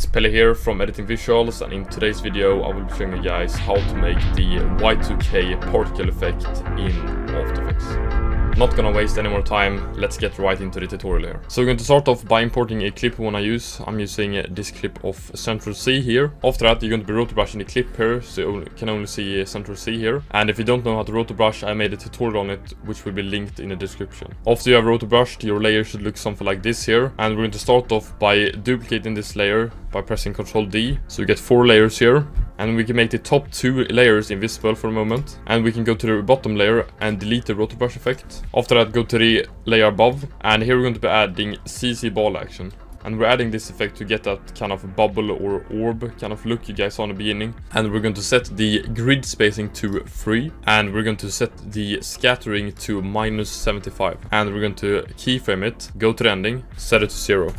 it's Pelle here from Editing Visuals and in today's video I will be showing you guys how to make the Y2K particle effect in After Effects. Not gonna waste any more time, let's get right into the tutorial here. So we're going to start off by importing a clip we wanna use. I'm using this clip of Central Cee here. After that you're going to be rotobrushing the clip here, so you can only see Central Cee here. And if you don't know how to rotobrush, I made a tutorial on it, which will be linked in the description. After you have rotobrushed, your layer should look something like this here. And we're going to start off by duplicating this layer by pressing Ctrl D. So you get four layers here. And we can make the top two layers invisible for a moment. And we can go to the bottom layer and delete the rotobrush effect. After that, go to the layer above. And here we're going to be adding CC ball action. And we're adding this effect to get that kind of bubble or orb kind of look you guys saw in the beginning. And we're going to set the grid spacing to 3. And we're going to set the scattering to minus 75. And we're going to keyframe it, go to the ending, set it to 0.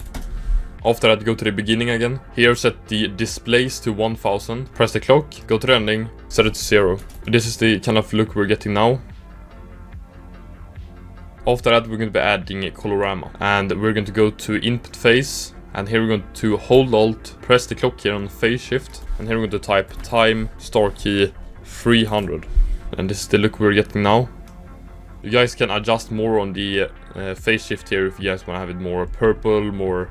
After that, go to the beginning again. Here, set the displays to 1000. Press the clock, go to the ending, set it to 0. This is the kind of look we're getting now. After that, we're going to be adding a colorama. And we're going to go to input phase. And here we're going to hold alt, press the clock here on phase shift. And here we're going to type time star key 300. And this is the look we're getting now. You guys can adjust more on the uh, phase shift here if you guys want to have it more purple, more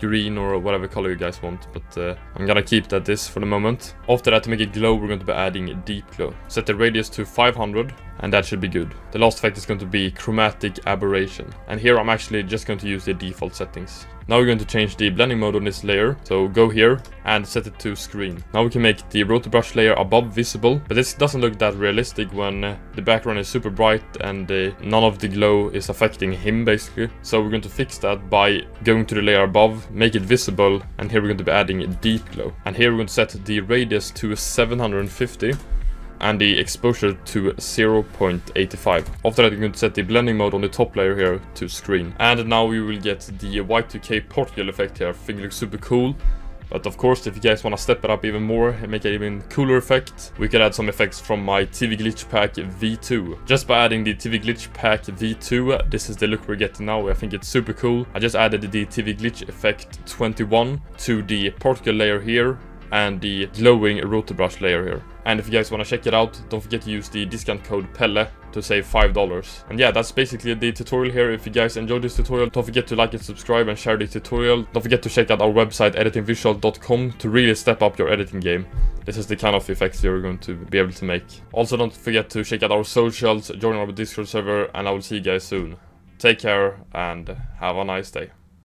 green or whatever color you guys want, but uh, I'm gonna keep that this for the moment. After that, to make it glow, we're going to be adding a deep glow. Set the radius to 500, and that should be good. The last effect is going to be chromatic aberration, and here I'm actually just going to use the default settings. Now we're going to change the blending mode on this layer. So go here and set it to screen. Now we can make the rotobrush layer above visible, but this doesn't look that realistic when uh, the background is super bright and uh, none of the glow is affecting him basically. So we're going to fix that by going to the layer above, make it visible, and here we're going to be adding a deep glow. And here we're going to set the radius to 750 and the exposure to 0.85. After that, going to set the blending mode on the top layer here to screen. And now we will get the Y2K particle effect here. I think it looks super cool. But of course, if you guys want to step it up even more and make an even cooler effect, we can add some effects from my TV Glitch Pack V2. Just by adding the TV Glitch Pack V2, this is the look we're getting now. I think it's super cool. I just added the TV Glitch Effect 21 to the particle layer here and the glowing rotobrush layer here. And if you guys want to check it out, don't forget to use the discount code PELLE to save $5. And yeah, that's basically the tutorial here. If you guys enjoyed this tutorial, don't forget to like and subscribe and share this tutorial. Don't forget to check out our website editingvisual.com to really step up your editing game. This is the kind of effects you're going to be able to make. Also don't forget to check out our socials, join our Discord server, and I will see you guys soon. Take care and have a nice day.